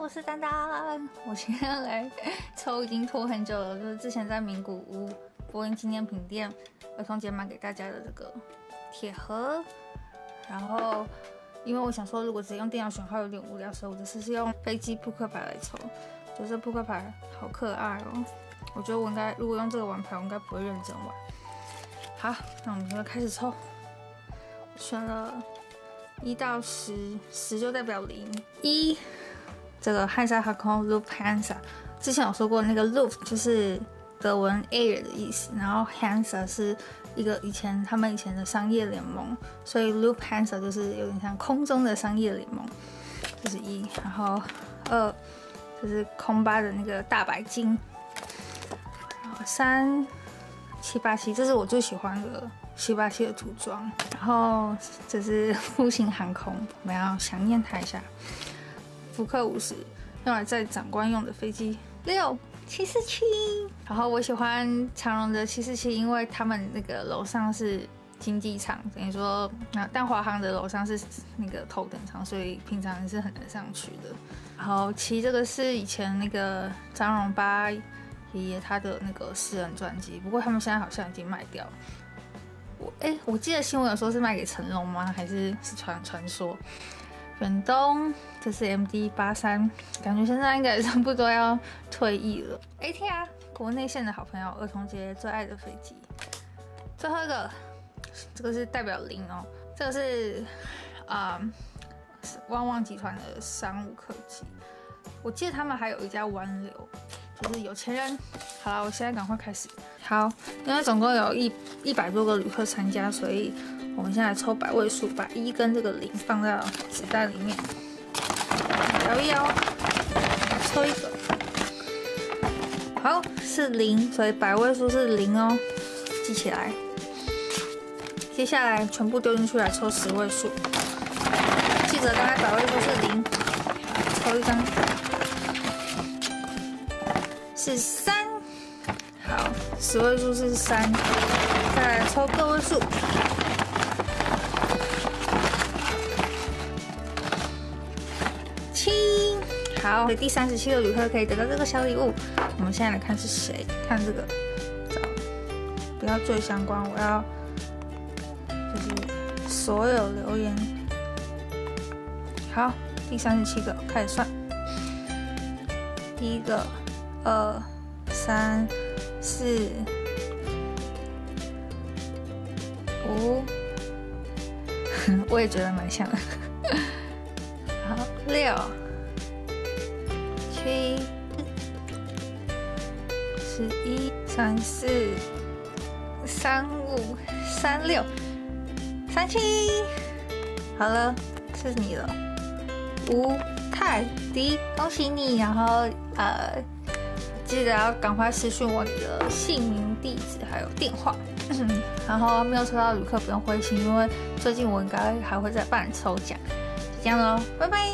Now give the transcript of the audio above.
我是丹丹。我今天来抽已经拖很久了，就是之前在名古屋播音纪念品店儿童节买给大家的这个铁盒。然后，因为我想说，如果直接用电脑选号有点无聊，所以我这次是用飞机扑克牌来抽。就是扑克牌好可爱哦，我觉得我应该如果用这个玩牌，我应该不会认真玩。好，那我们就开始抽。选了一到十，十就代表零一。这个汉莎航空 Loop Hansa，之前有说过，那个 Loop 就是德文 air 的意思，然后 Hansa 是一个以前他们以前的商业联盟，所以 Loop Hansa 就是有点像空中的商业联盟，这是一，然后二就是空巴的那个大白鲸，然后三七八七，这是我最喜欢的七八七的涂装，然后这是 复兴航空，我们要想念它一下。福克五十用来载长官用的飞机六七四七，然后我喜欢长荣的七四七，因为他们那个楼上是经济舱，等于说那但华航的楼上是那个头等舱，所以平常是很难上去的。然后七这个是以前那个张荣八爷爷他的那个私人专辑，不过他们现在好像已经卖掉。我哎，我记得新闻有说是卖给成龙吗？还是是传传说？远东，这是 M D 八三，感觉现在应该差不多要退役了。A T R，国内线的好朋友，儿童节最爱的飞机。最后一个，这个是代表零哦，这个是啊，旺旺集团的商务客机。我记得他们还有一家湾流，就是有钱人。好了，我现在赶快开始。好，因为总共有一一百多个旅客参加，所以。我们现在抽百位数，把一跟这个零放到纸袋里面，摇一摇，抽一个，好，是零，所以百位数是零哦，记起来。接下来全部丢进去来抽十位数，记得刚才百位数是零，抽一张，是三，好，十位数是三，再来抽个位数。好，第三十七个旅客可以得到这个小礼物。我们现在来看是谁，看这个，不要最相关，我要就是所有留言。好，第三十七个开始算，第一个，二，三，四，五，我也觉得蛮像的。六。七、十一、三四、三五、三六、三七，好了，是你了。吴泰迪，恭喜你！然后呃，记得要赶快私讯我你的姓名、地址还有电话。然后没有抽到旅客不用灰心，因为最近我应该还会再办抽奖。就这样喽，拜拜。